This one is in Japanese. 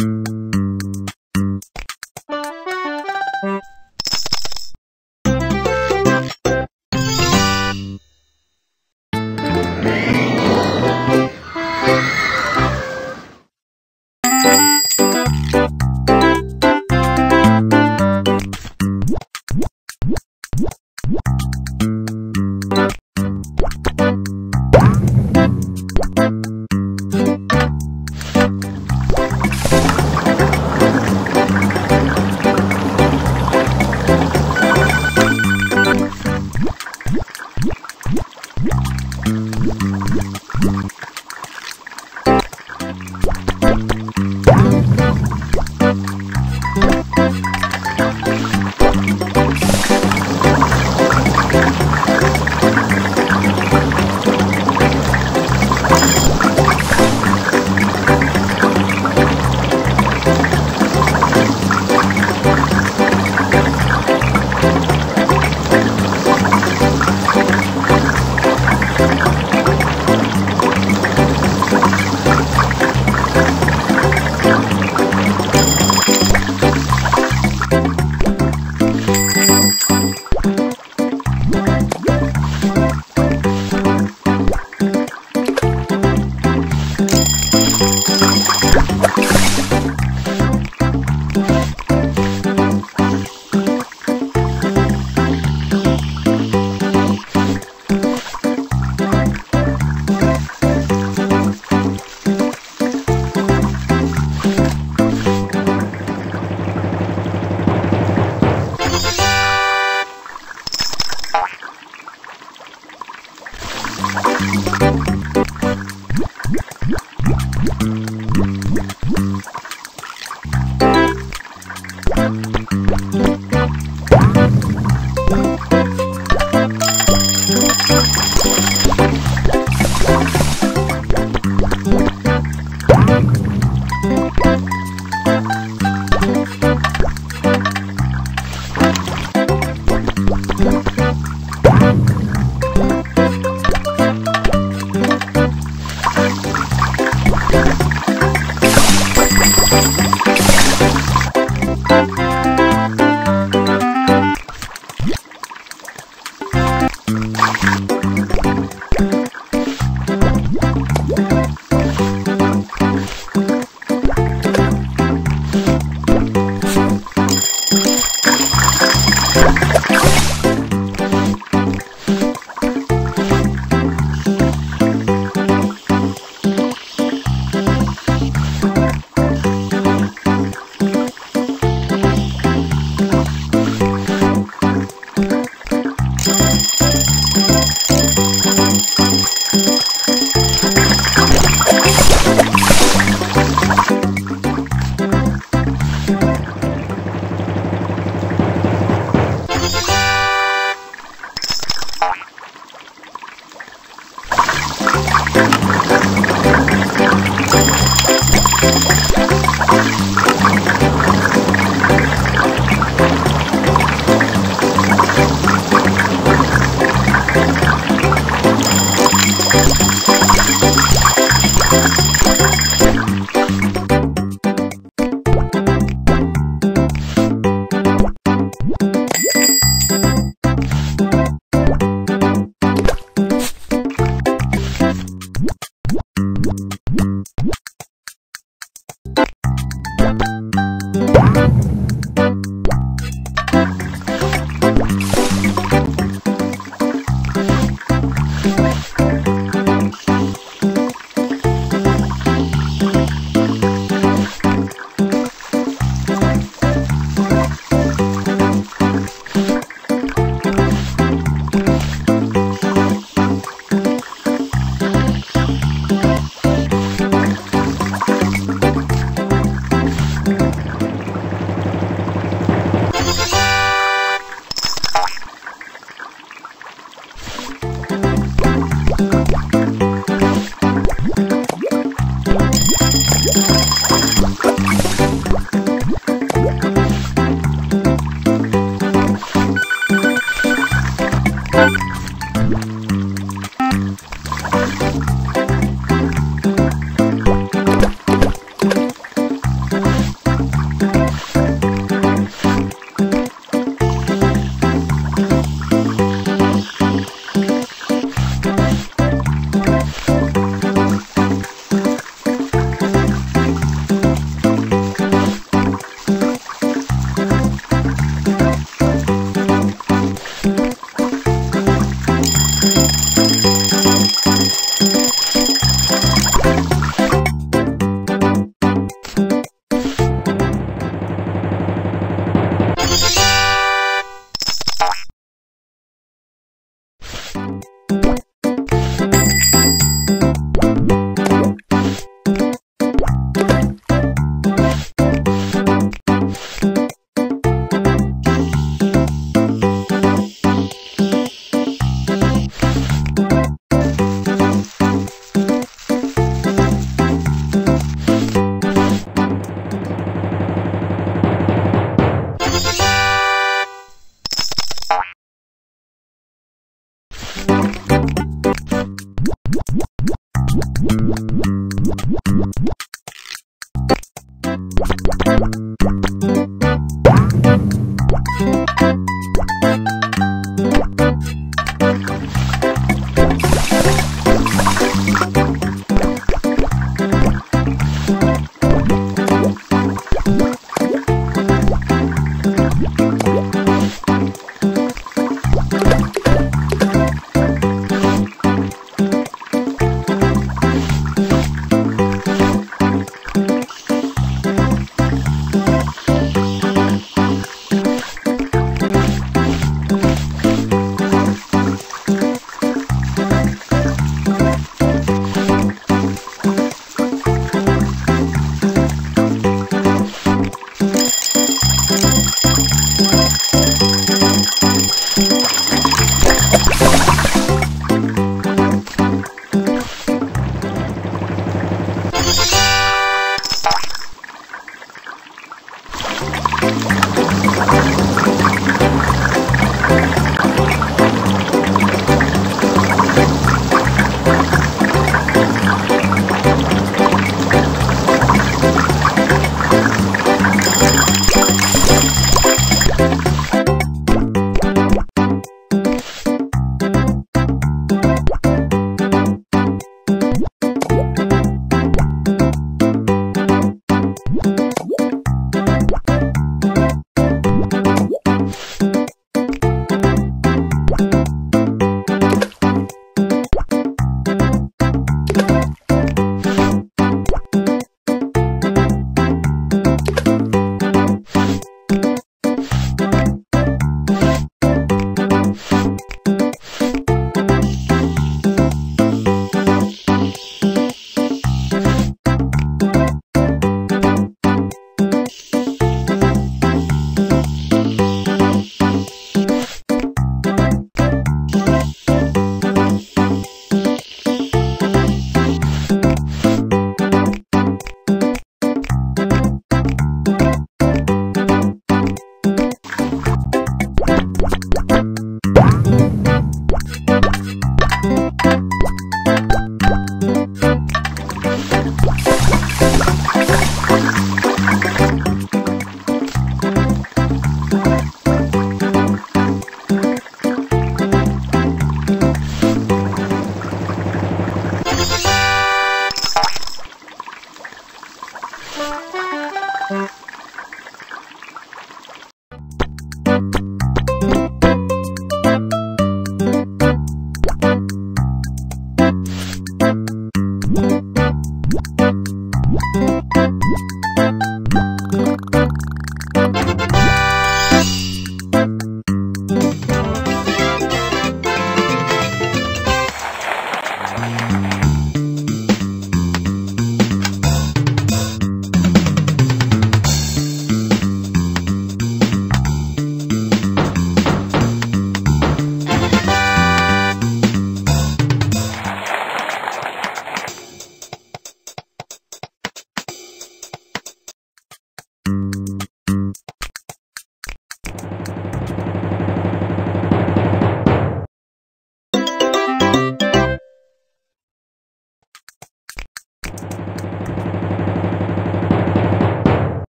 you